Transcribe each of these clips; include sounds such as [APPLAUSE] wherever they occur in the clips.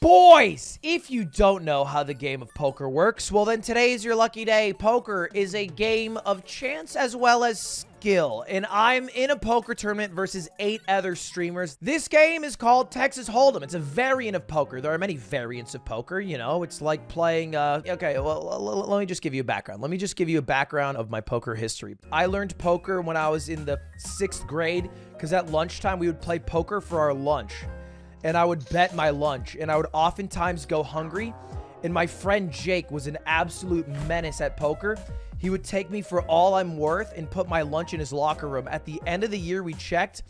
Boys, if you don't know how the game of poker works, well then today is your lucky day. Poker is a game of chance as well as skill, and I'm in a poker tournament versus eight other streamers. This game is called Texas Hold'em. It's a variant of poker. There are many variants of poker, you know. It's like playing, uh, okay, well, let me just give you a background. Let me just give you a background of my poker history. I learned poker when I was in the sixth grade, because at lunchtime we would play poker for our lunch and I would bet my lunch, and I would oftentimes go hungry. And my friend Jake was an absolute menace at poker. He would take me for all I'm worth and put my lunch in his locker room. At the end of the year, we checked.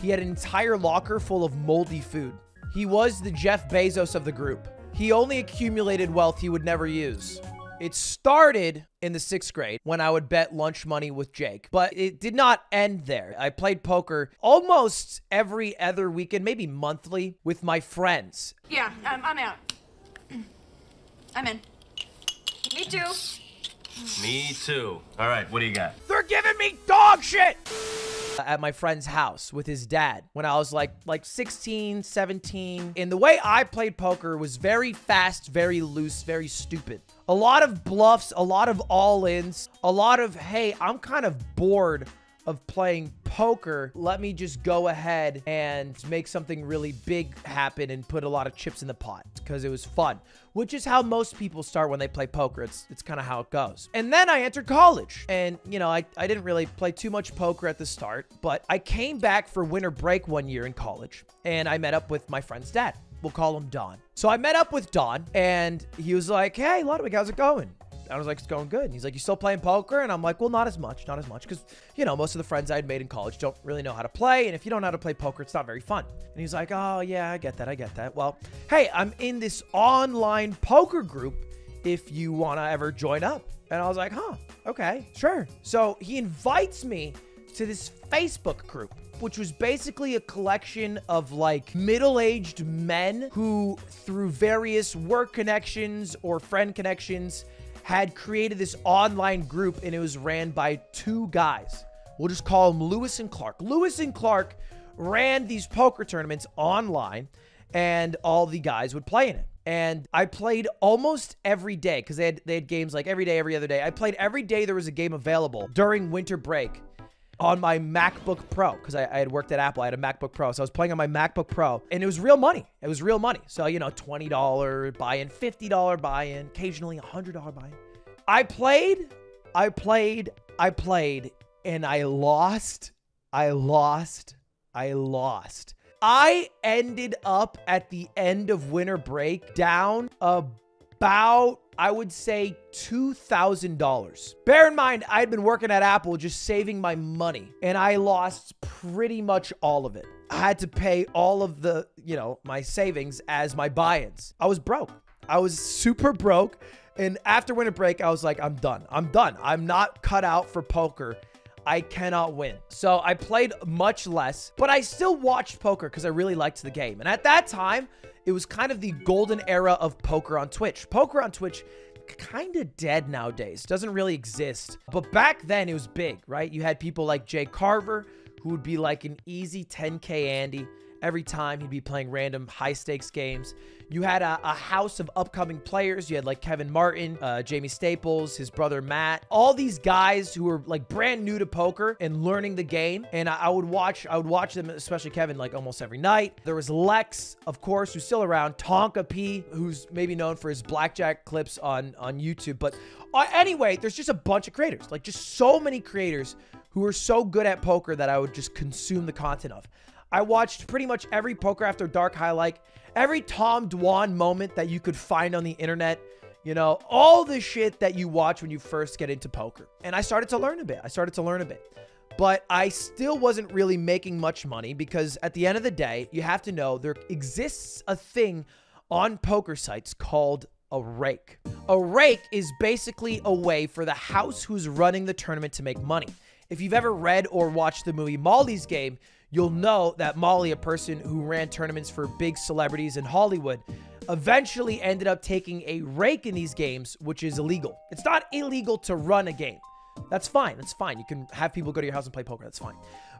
He had an entire locker full of moldy food. He was the Jeff Bezos of the group. He only accumulated wealth he would never use. It started in the sixth grade when I would bet lunch money with Jake, but it did not end there. I played poker almost every other weekend, maybe monthly, with my friends. Yeah, I'm, I'm out. [CLEARS THROAT] I'm in. Me too. Me too. All right, what do you got? They're giving me dog shit! Uh, at my friend's house with his dad when I was like like 16, 17. And the way I played poker was very fast, very loose, very stupid. A lot of bluffs, a lot of all-ins, a lot of, hey, I'm kind of bored of playing poker, let me just go ahead and make something really big happen and put a lot of chips in the pot because it was fun, which is how most people start when they play poker. It's it's kind of how it goes. And then I entered college and, you know, I, I didn't really play too much poker at the start, but I came back for winter break one year in college and I met up with my friend's dad. We'll call him Don. So I met up with Don and he was like, hey, Ludwig, how's it going? I was like, it's going good. And he's like, you still playing poker? And I'm like, well, not as much, not as much. Because, you know, most of the friends I had made in college don't really know how to play. And if you don't know how to play poker, it's not very fun. And he's like, oh, yeah, I get that. I get that. Well, hey, I'm in this online poker group if you want to ever join up. And I was like, huh, okay, sure. So he invites me to this Facebook group which was basically a collection of like middle-aged men who through various work connections or friend connections had created this online group and it was ran by two guys. We'll just call them Lewis and Clark. Lewis and Clark ran these poker tournaments online and all the guys would play in it. And I played almost every day because they had, they had games like every day, every other day. I played every day there was a game available during winter break on my MacBook Pro because I, I, had worked at Apple. I had a MacBook Pro. So I was playing on my MacBook Pro and it was real money. It was real money. So, you know, $20 buy in, $50 buy in, occasionally $100 buy in. I played, I played, I played, and I lost. I lost. I lost. I ended up at the end of winter break down about I would say $2,000. Bear in mind, I had been working at Apple just saving my money, and I lost pretty much all of it. I had to pay all of the, you know, my savings as my buy-ins. I was broke. I was super broke. And after winter break, I was like, I'm done. I'm done. I'm not cut out for poker. I cannot win. So I played much less, but I still watched poker because I really liked the game. And at that time, it was kind of the golden era of poker on Twitch. Poker on Twitch kind of dead nowadays. Doesn't really exist. But back then it was big, right? You had people like Jay Carver, who would be like an easy 10k Andy every time he'd be playing random high stakes games. You had a, a house of upcoming players. You had like Kevin Martin, uh, Jaime Staples, his brother Matt, all these guys who were like brand new to poker and learning the game. And I, I would watch, I would watch them, especially Kevin, like almost every night. There was Lex, of course, who's still around. Tonka P, who's maybe known for his blackjack clips on on YouTube. But uh, anyway, there's just a bunch of creators, like just so many creators who are so good at poker that I would just consume the content of. I watched pretty much every Poker After Dark highlight, every Tom Dwan moment that you could find on the internet, you know, all the shit that you watch when you first get into poker. And I started to learn a bit. I started to learn a bit. But I still wasn't really making much money because at the end of the day, you have to know there exists a thing on poker sites called a rake. A rake is basically a way for the house who's running the tournament to make money. If you've ever read or watched the movie Molly's Game, you'll know that Molly, a person who ran tournaments for big celebrities in Hollywood, eventually ended up taking a rake in these games, which is illegal. It's not illegal to run a game. That's fine. That's fine. You can have people go to your house and play poker. That's fine.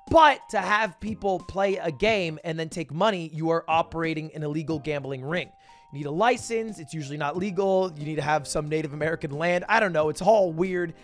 But to have people play a game and then take money, you are operating an illegal gambling ring. You need a license. It's usually not legal. You need to have some Native American land. I don't know. It's all weird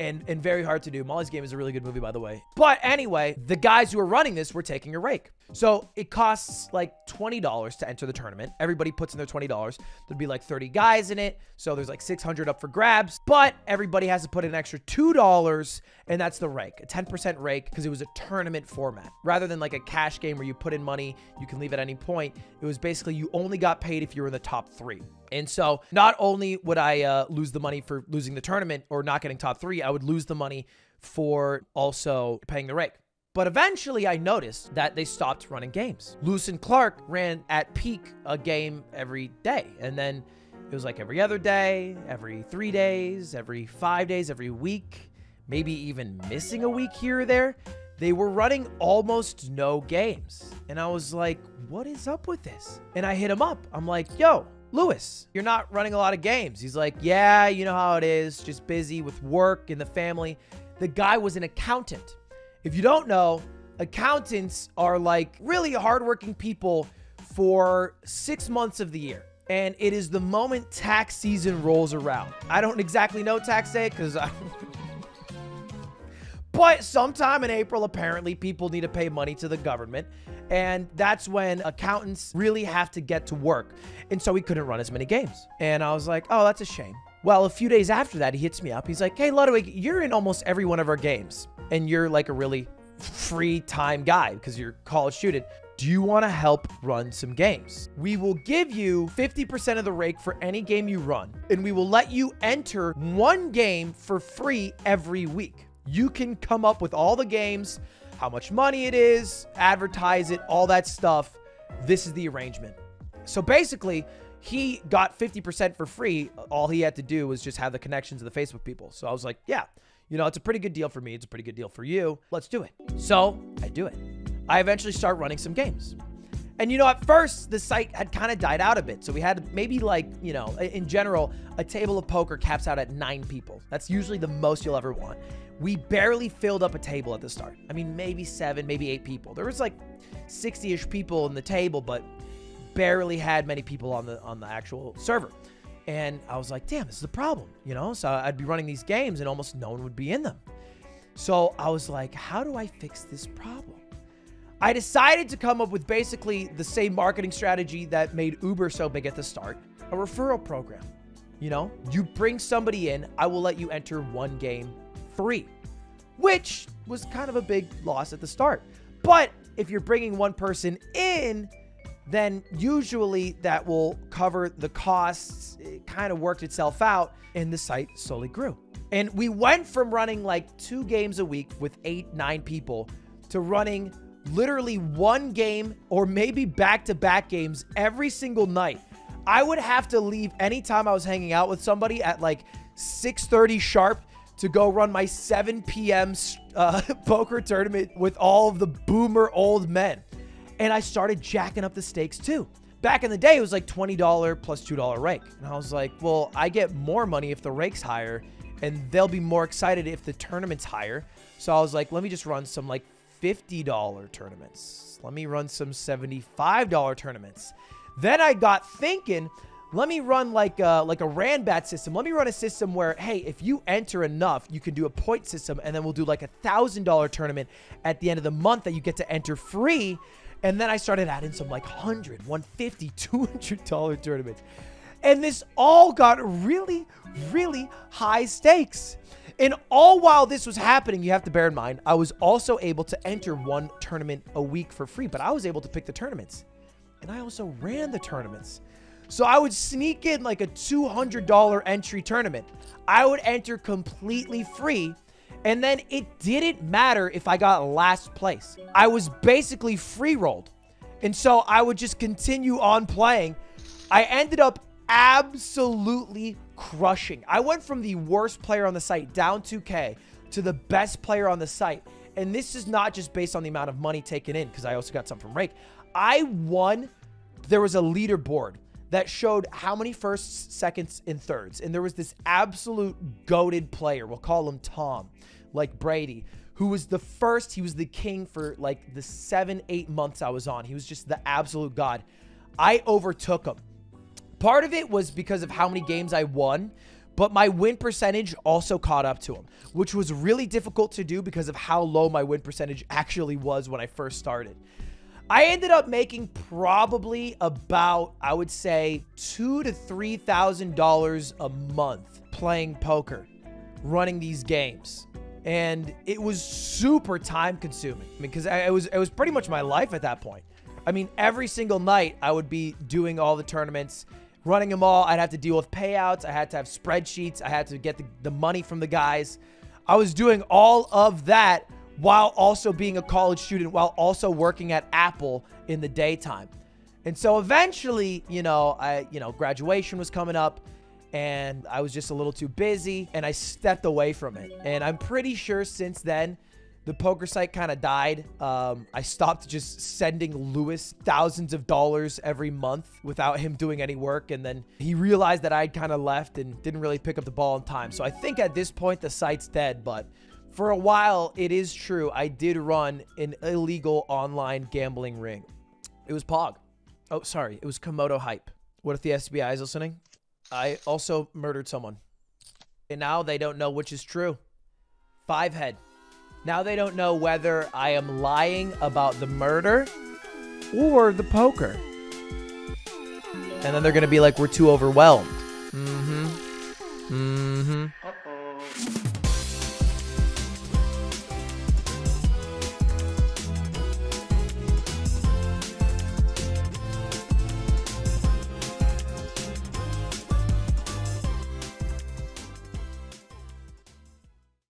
and, and very hard to do. Molly's Game is a really good movie, by the way. But anyway, the guys who are running this were taking a rake. So it costs like $20 to enter the tournament. Everybody puts in their $20. There'd be like 30 guys in it. So there's like 600 up for grabs. But everybody has to put in an extra $2, and that's the rake, a 10% rake, because it was a tournament format. Rather than like a cash game where you put in money, you can leave at any point. It was basically you only got paid if you were in the top three. And so not only would I uh, lose the money for losing the tournament or not getting top three, I would lose the money for also paying the rake. But eventually I noticed that they stopped running games. Lewis and Clark ran at peak a game every day. And then it was like every other day, every three days, every five days, every week, maybe even missing a week here or there. They were running almost no games. And I was like, what is up with this? And I hit him up. I'm like, yo, Lewis, you're not running a lot of games. He's like, yeah, you know how it is, just busy with work and the family. The guy was an accountant. If you don't know, accountants are like really hardworking people for six months of the year. And it is the moment tax season rolls around. I don't exactly know tax day because I. [LAUGHS] but sometime in April, apparently, people need to pay money to the government. And that's when accountants really have to get to work. And so he couldn't run as many games. And I was like, oh, that's a shame. Well, a few days after that, he hits me up. He's like, hey, Ludwig, you're in almost every one of our games. And you're like a really free time guy because you're college student. Do you want to help run some games? We will give you 50% of the rake for any game you run, and we will let you enter one game for free every week. You can come up with all the games, how much money it is, advertise it, all that stuff. This is the arrangement. So basically, he got 50% for free. All he had to do was just have the connections of the Facebook people. So I was like, yeah, you know, it's a pretty good deal for me. It's a pretty good deal for you. Let's do it. So I do it. I eventually start running some games. And you know, at first, the site had kind of died out a bit. So we had maybe like, you know, in general, a table of poker caps out at nine people. That's usually the most you'll ever want. We barely filled up a table at the start. I mean, maybe seven, maybe eight people. There was like 60-ish people in the table, but barely had many people on the on the actual server. And I was like, damn, this is a problem, you know? So I'd be running these games and almost no one would be in them. So I was like, how do I fix this problem? I decided to come up with basically the same marketing strategy that made Uber so big at the start a referral program. You know, you bring somebody in, I will let you enter one game free, which was kind of a big loss at the start. But if you're bringing one person in, then usually that will cover the costs. It kind of worked itself out, and the site slowly grew. And we went from running like two games a week with eight, nine people to running literally one game or maybe back to back games every single night. I would have to leave anytime I was hanging out with somebody at like 6:30 sharp to go run my 7 p.m. Uh, [LAUGHS] poker tournament with all of the boomer old men. And I started jacking up the stakes too. Back in the day, it was like $20 plus $2 rake. And I was like, well, I get more money if the rake's higher, and they'll be more excited if the tournament's higher. So I was like, let me just run some like $50 tournaments. Let me run some $75 tournaments. Then I got thinking, let me run like a, like a Ranbat system. Let me run a system where, hey, if you enter enough, you can do a point system, and then we'll do like a $1,000 tournament at the end of the month that you get to enter free. And then I started adding some like 100, 150, $200 tournaments. And this all got really, really high stakes. And all while this was happening, you have to bear in mind, I was also able to enter one tournament a week for free, but I was able to pick the tournaments. And I also ran the tournaments. So I would sneak in like a $200 entry tournament. I would enter completely free. And then it didn't matter if I got last place. I was basically free rolled. And so I would just continue on playing. I ended up absolutely crushing. I went from the worst player on the site, down 2K, to the best player on the site. And this is not just based on the amount of money taken in, because I also got some from Rake. I won. There was a leaderboard that showed how many firsts, seconds, and thirds. And there was this absolute goaded player. We'll call him Tom, like Brady, who was the first. He was the king for like the seven, eight months I was on. He was just the absolute god. I overtook him Part of it was because of how many games I won, but my win percentage also caught up to him, which was really difficult to do because of how low my win percentage actually was when I first started. I ended up making probably about, I would say, two to three thousand dollars a month playing poker, running these games. And it was super time consuming because I, it was it was pretty much my life at that point. I mean, every single night I would be doing all the tournaments, running them all. I'd have to deal with payouts. I had to have spreadsheets. I had to get the, the money from the guys. I was doing all of that while also being a college student, while also working at Apple in the daytime. And so eventually, you know, I, you know, graduation was coming up and I was just a little too busy and I stepped away from it. And I'm pretty sure since then, the poker site kind of died. Um, I stopped just sending Lewis thousands of dollars every month without him doing any work. And then he realized that I'd kind of left and didn't really pick up the ball in time. So I think at this point, the site's dead. But for a while, it is true. I did run an illegal online gambling ring. It was Pog. Oh, sorry. It was Komodo Hype. What if the FBI is listening? I also murdered someone. And now they don't know which is true. Five head. Now they don't know whether I am lying about the murder or the poker. And then they're going to be like, we're too overwhelmed. Mm-hmm. Mm-hmm.